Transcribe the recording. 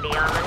beyond